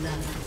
Blood.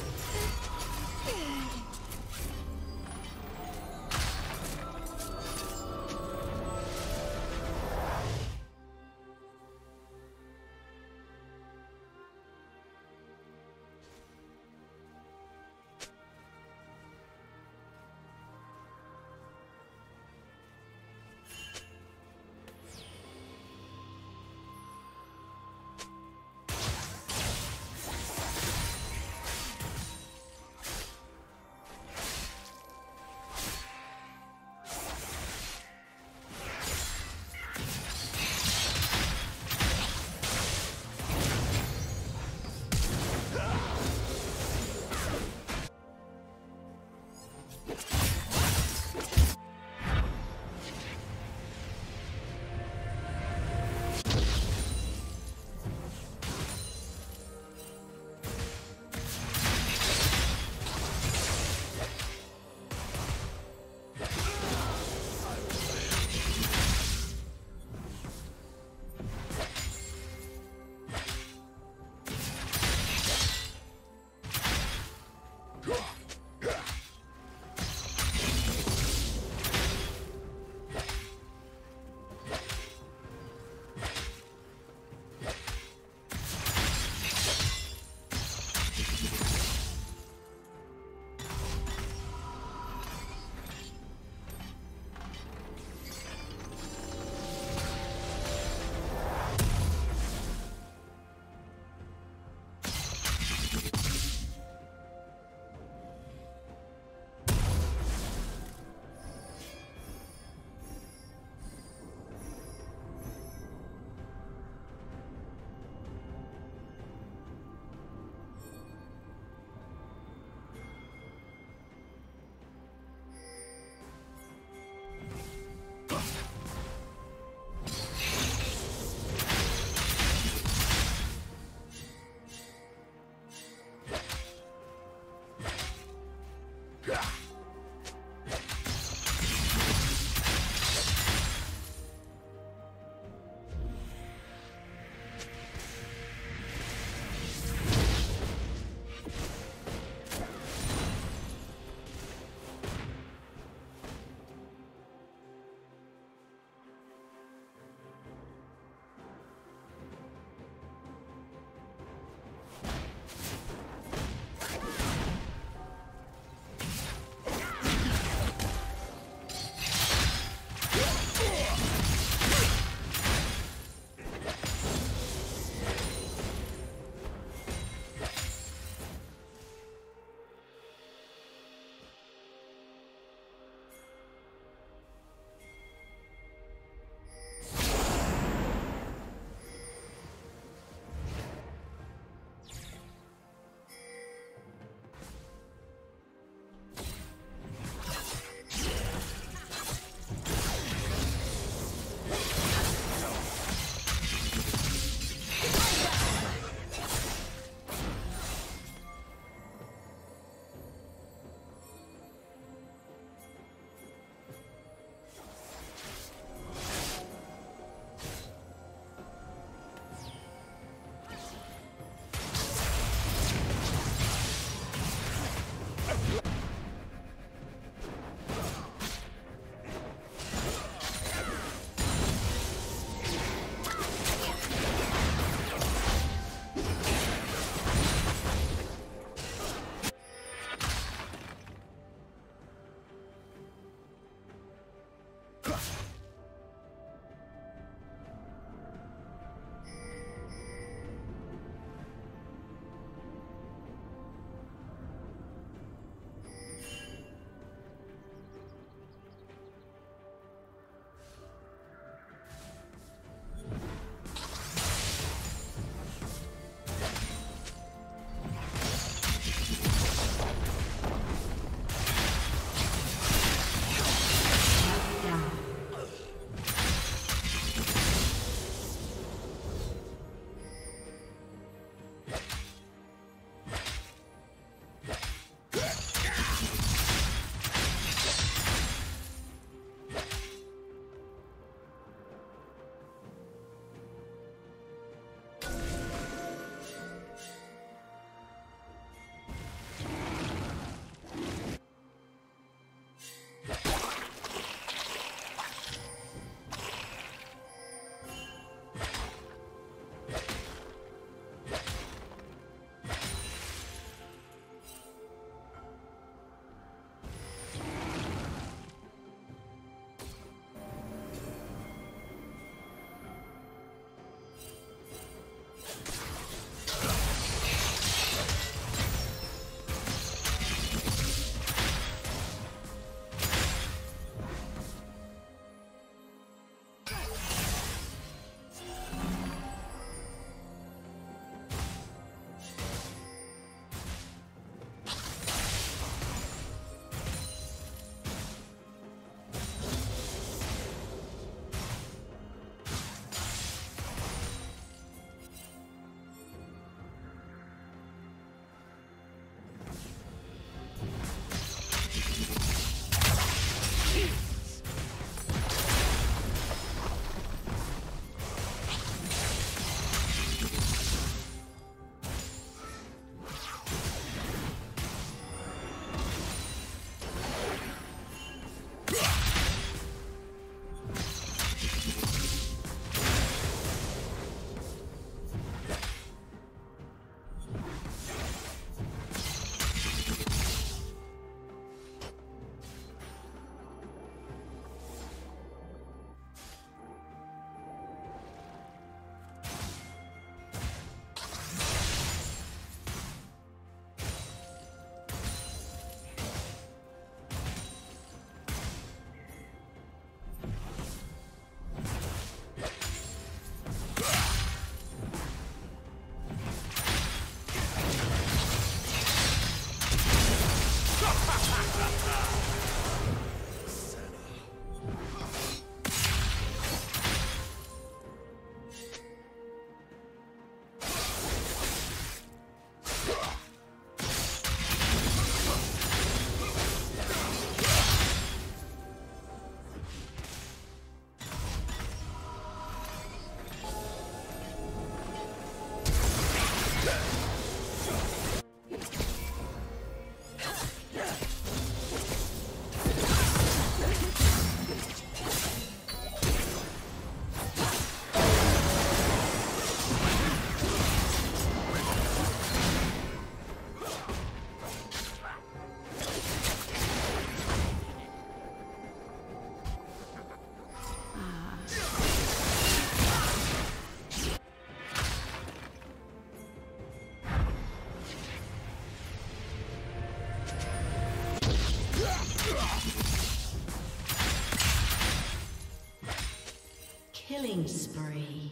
Killing spree.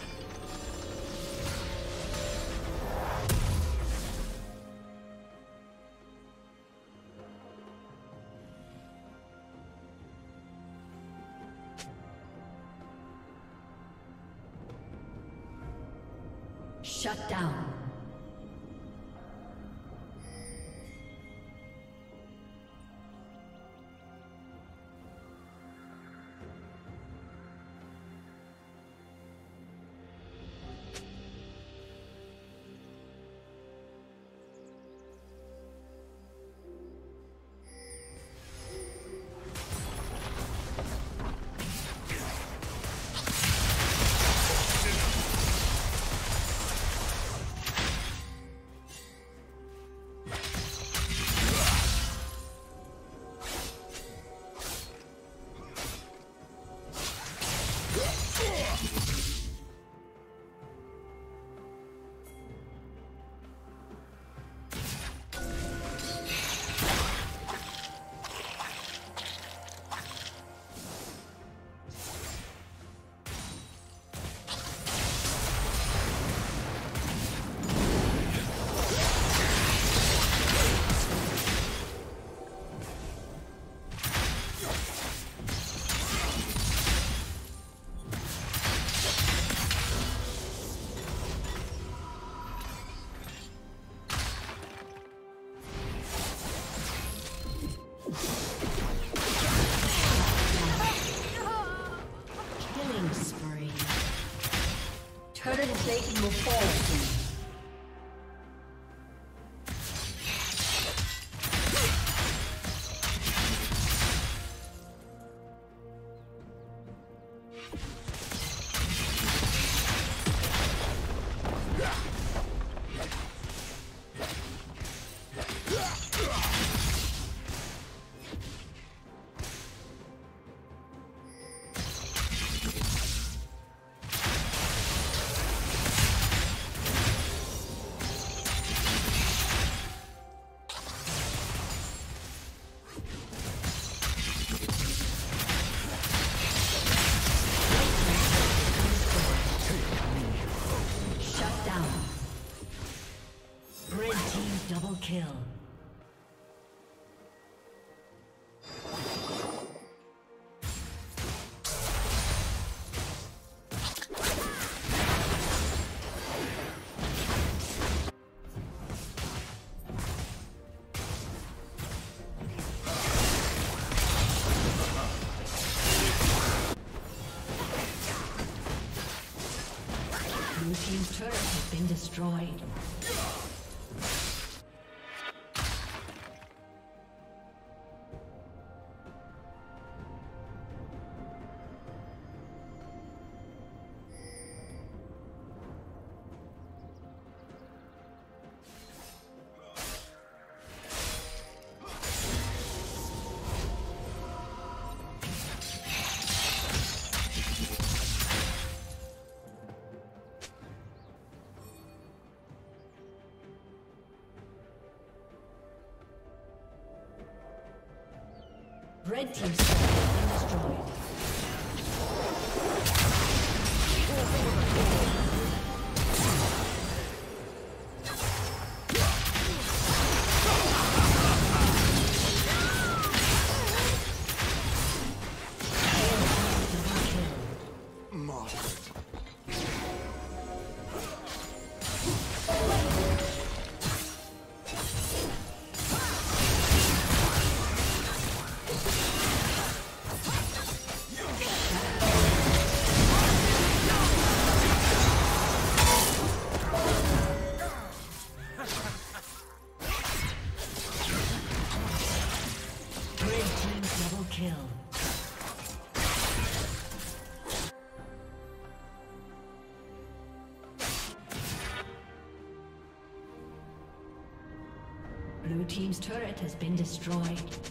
Fall destroyed. Red Team's has been destroyed.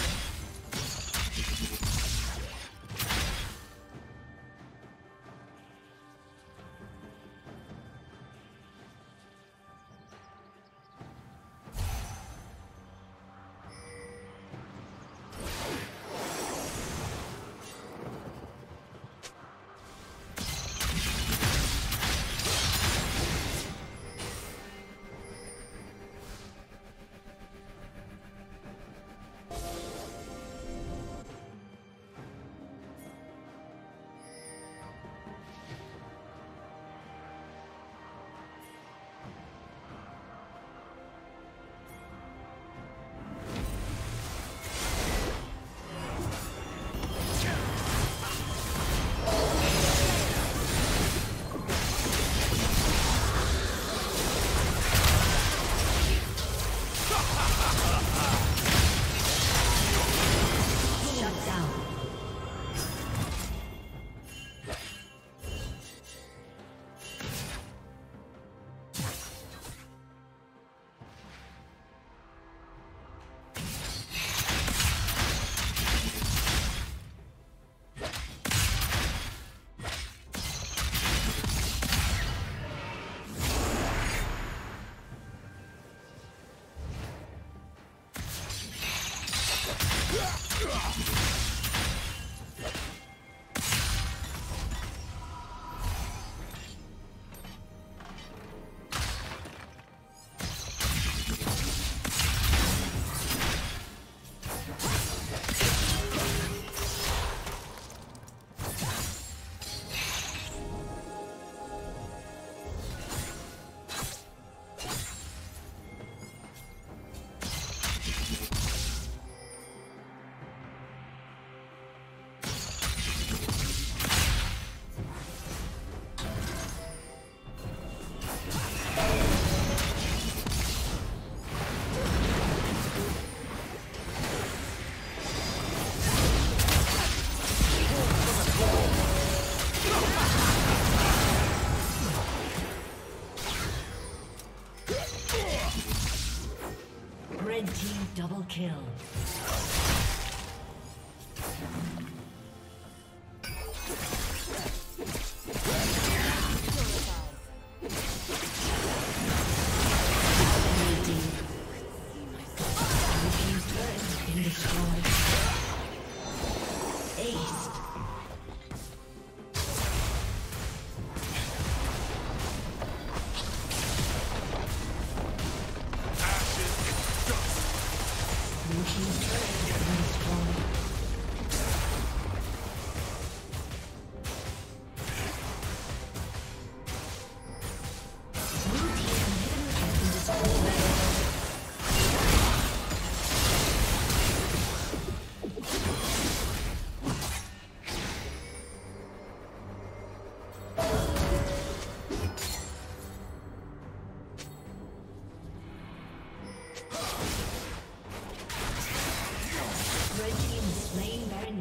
Kill.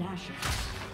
Lashes.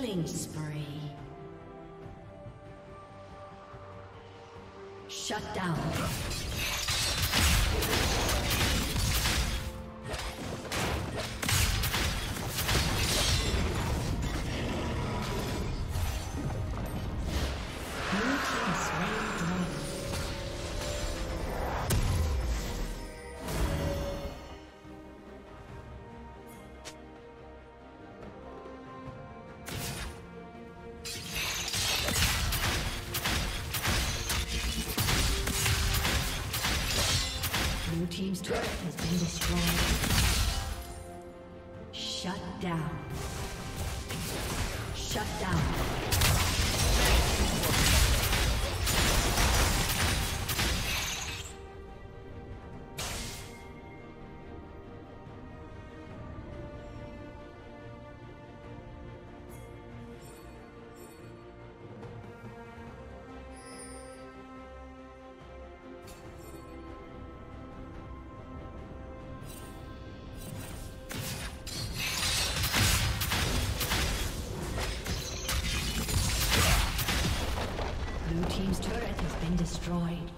Killing destroyed.